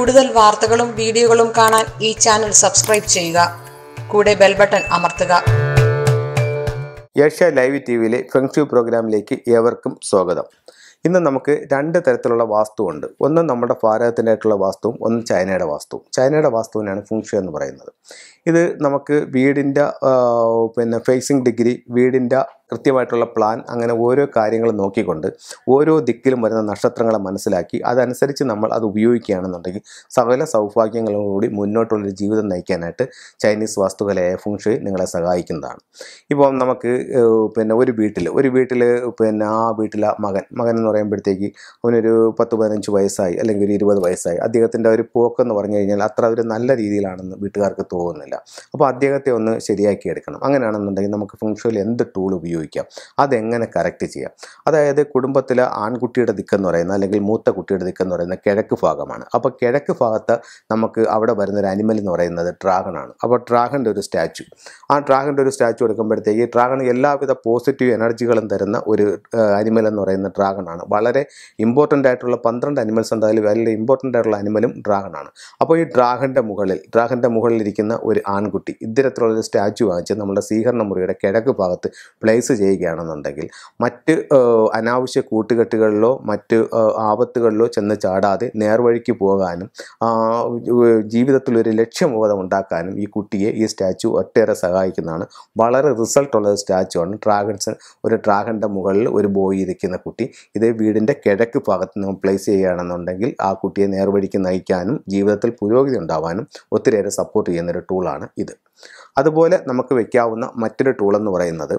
കൂടുതൽ വാർത്തകളും വീഡിയോകളും കാണാൻ ഈ ചാനൽ സബ്സ്ക്രൈബ് ചെയ്യുക. കൂടെ ബെൽ ബട്ടൺ അമർത്തുക. ഏഷ്യ ലൈവ് ടി വിയിലെ ഫെങ്ഷു പ്രോഗ്രാമിലേക്ക് ഏവർക്കും സ്വാഗതം. ഇന്ന് നമുക്ക് രണ്ട് തരത്തിലുള്ള വാസ്തുവുണ്ട്. ഒന്ന് നമ്മുടെ ഭാരതത്തിന്റെതായിട്ടുള്ള വാസ്തുവും ഒന്ന് ചൈനയുടെ വാസ്തുവും. ചൈനയുടെ വാസ്തുവിനാണ് ഫുങ്ഷു എന്ന് പറയുന്നത്. ഇത് നമുക്ക് വീടിന്റെ പിന്നെ ഫേസിങ് ഡിഗ്രി വീടിന്റെ കൃത്യമായിട്ടുള്ള പ്ലാൻ അങ്ങനെ ഓരോ കാര്യങ്ങൾ നോക്കിക്കൊണ്ട് ഓരോ ദിക്കിലും വരുന്ന നക്ഷത്രങ്ങളെ മനസ്സിലാക്കി അതനുസരിച്ച് നമ്മൾ അത് ഉപയോഗിക്കുകയാണെന്നുണ്ടെങ്കിൽ സകല സൗഭാഗ്യങ്ങളോടുകൂടി മുന്നോട്ടുള്ളൊരു ജീവിതം നയിക്കാനായിട്ട് ചൈനീസ് വാസ്തുകലയായ ഫുങ്ഷുയി നിങ്ങളെ സഹായിക്കുന്നതാണ്. ഇപ്പം നമുക്ക് പിന്നെ ഒരു വീട്ടിൽ ഒരു വീട്ടിൽ പിന്നെ ആ വീട്ടിലെ മകൻ മകൻ എന്ന് പറയുമ്പോഴത്തേക്ക് അവനൊരു പത്ത് പതിനഞ്ച് വയസ്സായി അല്ലെങ്കിൽ ഒരു ഇരുപത് വയസ്സായി. അദ്ദേഹത്തിന്റെ ഒരു പോക്കെന്ന് പറഞ്ഞു കഴിഞ്ഞാൽ അത്ര ഒരു നല്ല രീതിയിലാണെന്ന് വീട്ടുകാർക്ക് തോന്നുന്നില്ല. അപ്പോൾ അദ്ദേഹത്തെ ഒന്ന് ശരിയാക്കി എടുക്കണം അങ്ങനെയാണെന്നുണ്ടെങ്കിൽ നമുക്ക് ഫുങ്ഷുവിൽ എന്ത് ടൂൾ ഉപയോഗിക്കാം? അതെങ്ങനെ കറക്റ്റ് ചെയ്യാം? അതായത് കുടുംബത്തിലെ ആൺകുട്ടിയുടെ ദിക്കെന്ന് പറയുന്ന അല്ലെങ്കിൽ മൂത്ത കുട്ടിയുടെ ദിക്കെന്ന് പറയുന്ന കിഴക്ക് ഭാഗമാണ്. അപ്പോൾ കിഴക്ക് ഭാഗത്ത് നമുക്ക് അവിടെ വരുന്ന ഒരു അനിമൽ എന്ന് പറയുന്നത് ഡ്രാഗണാണ് അപ്പോൾ ഡ്രാഗന്റെ ഒരു സ്റ്റാച്ചു ആ ഡ്രാഗന്റെ ഒരു സ്റ്റാച്ചു എടുക്കുമ്പോഴത്തേക്ക് ഡ്രാഗൺ എല്ലാവിധ പോസിറ്റീവ് എനർജികളും തരുന്ന ഒരു അനിമൽ എന്ന് പറയുന്ന ഡ്രാഗണാണ് വളരെ ഇമ്പോർട്ടന്റ് ആയിട്ടുള്ള പന്ത്രണ്ട് അനിമൽസ് ഉണ്ട്. അതിൽ വലിയ ഇമ്പോർട്ടന്റ് ആയിട്ടുള്ള അനിമലും ഡ്രാഗണാണ് അപ്പോൾ ഈ ഡ്രാഗന്റെ മുകളിൽ ഡ്രാഗന്റെ മുകളിലിരിക്കുന്ന ഒരു ആൺകുട്ടി ഇത്തരത്തിലുള്ള സ്റ്റാച്ചു വാങ്ങിച്ച് നമ്മുടെ സ്വീകരണ മുറിയുടെ കിഴക്ക് ഭാഗത്ത് പ്ലേസ് ചെയ്യുകയാണെന്നുണ്ടെങ്കിൽ മറ്റ് അനാവശ്യ കൂട്ടുകെട്ടുകളിലോ മറ്റ് ആപത്തുകളിലോ ചെന്ന് ചാടാതെ നേർവഴിക്ക് പോകാനും ജീവിതത്തിലൊരു ലക്ഷ്യബോധം ഉണ്ടാക്കാനും ഈ കുട്ടിയെ ഈ സ്റ്റാച്ചു ഒട്ടേറെ സഹായിക്കുന്നതാണ്. വളരെ റിസൾട്ടുള്ള ഒരു സ്റ്റാച്ചു ആണ് ഡ്രാഗൺസ് ഒരു ഡ്രാഗന്റെ മുകളിൽ ഒരു ബോയ് ഇരിക്കുന്ന കുട്ടി. ഇത് വീടിന്റെ കിഴക്ക് ഭാഗത്ത് നിന്ന് പ്ലേസ് ചെയ്യുകയാണെന്നുണ്ടെങ്കിൽ ആ കുട്ടിയെ നേർവഴിക്ക് നയിക്കാനും ജീവിതത്തിൽ പുരോഗതി ഉണ്ടാവാനും ഒത്തിരിയേറെ സപ്പോർട്ട് ചെയ്യുന്ന ഒരു ടൂളാണ് ഇത്. അതുപോലെ നമുക്ക് വെക്കാവുന്ന മറ്റൊരു ടൂൾ എന്ന് പറയുന്നത്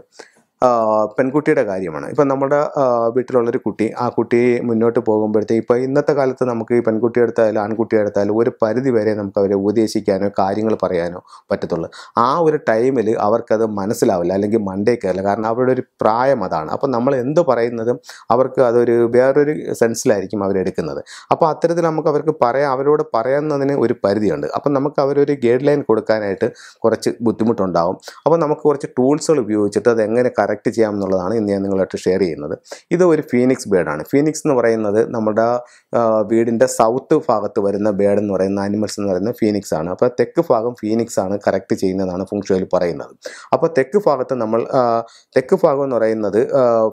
പെൺകുട്ടിയുടെ കാര്യമാണ്. ഇപ്പം നമ്മുടെ വീട്ടിലുള്ളൊരു കുട്ടി ആ കുട്ടി മുന്നോട്ട് പോകുമ്പോഴത്തേക്ക് ഇപ്പോൾ ഇന്നത്തെ കാലത്ത് നമുക്ക് ഈ പെൺകുട്ടി എടുത്താലും ആൺകുട്ടി എടുത്താലും ഒരു പരിധി വരെ നമുക്ക് അവരെ ഉപദേശിക്കാനോ കാര്യങ്ങൾ പറയാനോ പറ്റത്തുള്ളൂ. ആ ഒരു ടൈമിൽ അവർക്കത് മനസ്സിലാവില്ല അല്ലെങ്കിൽ മണ്ടേ കയറില്ല കാരണം അവരുടെ ഒരു പ്രായം അതാണ്. അപ്പം നമ്മൾ എന്ത് പറയുന്നതും അവർക്ക് അതൊരു വേറൊരു സെൻസിലായിരിക്കും അവരെടുക്കുന്നത് അപ്പോൾ അത്തരത്തിൽ നമുക്ക് അവർക്ക് പറയാം അവരോട് പറയുന്നതിന് ഒരു പരിധിയുണ്ട്. അപ്പം നമുക്ക് അവരൊരു ഗൈഡ് ലൈൻ കൊടുക്കാനായിട്ട് കുറച്ച് ബുദ്ധിമുട്ടുണ്ടാവും. അപ്പോൾ നമുക്ക് കുറച്ച് ടൂൾസുകൾ ഉപയോഗിച്ചിട്ട് അത് എങ്ങനെ കറക്റ്റ് ചെയ്യാം എന്നുള്ളതാണ് ഇന്ന് ഞാൻ നിങ്ങളായിട്ട് ഷെയർ ചെയ്യുന്നത്. ഇത് ഒരു ഫീനിക്സ് ബേഡാണ് ഫീനിക്സ് എന്ന് പറയുന്നത് നമ്മുടെ വീടിന്റെ സൗത്ത് ഭാഗത്ത് വരുന്ന ബേഡ് എന്ന് പറയുന്ന ആനിമൽസ് എന്ന് പറയുന്നത് ഫീനിക്സ് ആണ്. അപ്പോൾ തെക്ക് ഭാഗം ഫീനിക്സ് ആണ് കറക്റ്റ് ചെയ്യുന്നതാണ് ഫുങ്ഷോയിൽ പറയുന്നത്. അപ്പോൾ തെക്ക് ഭാഗത്ത് നമ്മൾ തെക്ക് ഭാഗം എന്ന് പറയുന്നത്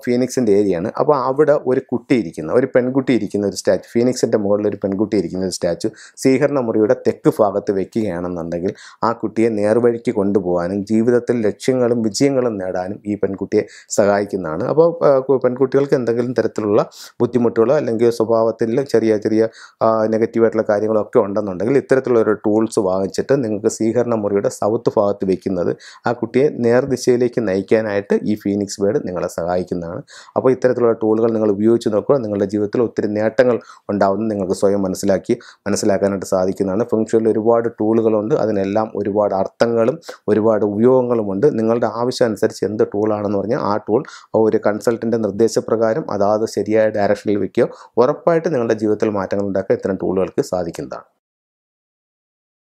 ഫീനിക്സിന്റെ ഏരിയയാണ് അപ്പോൾ അവിടെ ഒരു കുട്ടി ഇരിക്കുന്ന. ഒരു പെൺകുട്ടി ഇരിക്കുന്ന ഒരു സ്റ്റാച്ചു ഫീനിക്സിന്റെ മുകളിൽ ഒരു പെൺകുട്ടി ഇരിക്കുന്ന ഒരു സ്റ്റാച്ചു സ്വീകരണ മുറിയുടെ തെക്ക് ഭാഗത്ത് വെക്കുകയാണെന്നുണ്ടെങ്കിൽ ആ കുട്ടിയെ നേർവഴിക്ക് കൊണ്ടുപോകാനും ജീവിതത്തിൽ ലക്ഷ്യങ്ങളും വിജയങ്ങളും നേടാനും ഈ പെൺകുട്ടിയെ സഹായിക്കുന്നതാണ്. അപ്പോൾ പെൺകുട്ടികൾക്ക് എന്തെങ്കിലും തരത്തിലുള്ള ബുദ്ധിമുട്ടുകളോ അല്ലെങ്കിൽ സ്വഭാവത്തിൽ ചെറിയ ചെറിയ നെഗറ്റീവായിട്ടുള്ള കാര്യങ്ങളൊക്കെ ഉണ്ടെന്നുണ്ടെങ്കിൽ ഇത്തരത്തിലുള്ള ഒരു ടൂൾസ് വാങ്ങിച്ചിട്ട് നിങ്ങൾക്ക് സ്വീകരണ മുറിയുടെ സൗത്ത് ഭാഗത്ത് വയ്ക്കുന്നത് ആ കുട്ടിയെ നേർദിശയിലേക്ക് നയിക്കാനായിട്ട് ഈ ഫീനിക്സ് ബേഡ് നിങ്ങളെ സഹായിക്കുന്നതാണ്. അപ്പോൾ ഇത്തരത്തിലുള്ള ടൂളുകൾ നിങ്ങൾ ഉപയോഗിച്ച് നോക്കുക. നിങ്ങളുടെ ജീവിതത്തിൽ ഒത്തിരി നേട്ടങ്ങൾ ഉണ്ടാവുമെന്ന് നിങ്ങൾക്ക് സ്വയം മനസ്സിലാക്കി മനസ്സിലാക്കാനായിട്ട് സാധിക്കുന്നതാണ്. ഫംഗ്ഷനിൽ ഒരുപാട് ടൂളുകളുണ്ട്. അതിനെല്ലാം ഒരുപാട് അർത്ഥങ്ങളും ഒരുപാട് ഉപയോഗങ്ങളുമുണ്ട്. നിങ്ങളുടെ ആവശ്യം അനുസരിച്ച് എന്ത് ടൂളാണെന്ന് പറഞ്ഞാൽ ആ ടൂൾ ഒരു കൺസൾട്ടന്റെ നിർദ്ദേശപ്രകാരം അതാത് ശരിയായ ഡയറക്ഷനിൽ വയ്ക്കുക ഉറപ്പായിട്ട് നിങ്ങളുടെ ജീവിതത്തിൽ മാറ്റങ്ങൾ ഉണ്ടാക്കാൻ ഇത്തരം ടൂളുകൾക്ക് സാധിക്കുന്നതാണ്.